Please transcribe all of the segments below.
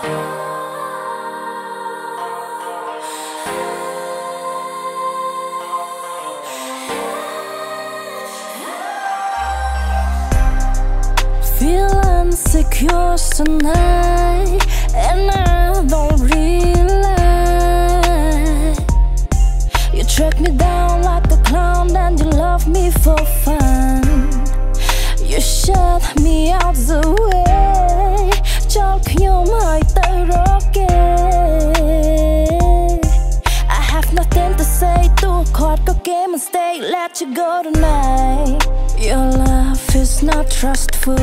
Feel insecure tonight And I don't realize. You track me down like a clown And you love me for fun. You shut me out the way. let you go tonight? Your love is not trustful.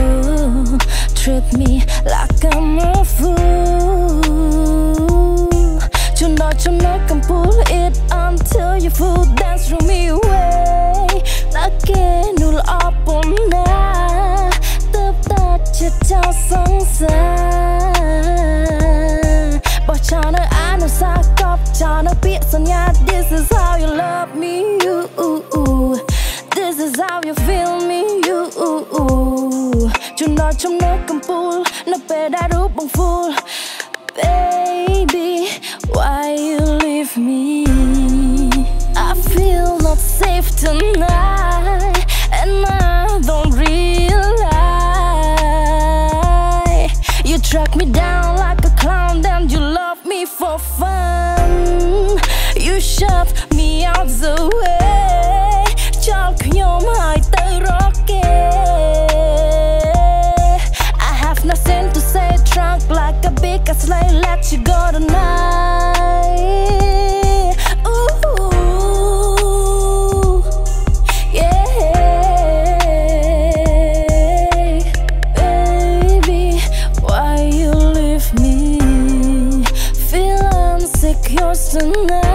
Treat me like I'm a fool. You know you tonight, can pull it until you fool Dance from me away. Like a Nakinul apa na Tetap cecah sengsara Bỏ cho nơi anh sao cọc cho nó biết sao nha This is Dù not trong nước cầm pool Nó về đã rút bằng full Baby, why you leave me? I feel not safe tonight And I don't realize. You track me down like a clown Then you love me for fun. You shove big let you go tonight. Ooh yeah. Baby why you leave me? Feel insecure tonight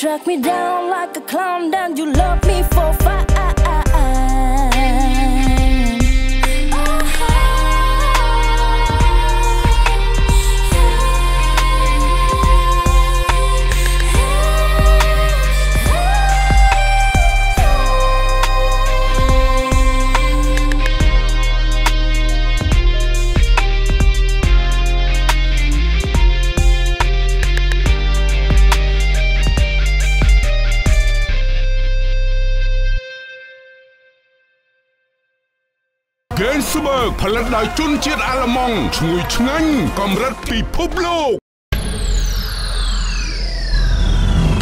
track me down like a clown then you love Gainsberg ផលិតដោយជនជាតិអាល្លឺម៉ង់ឈ្ងុយឆ្ងាញ់កម្រិតពិភពលោក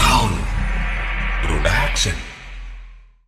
Town Production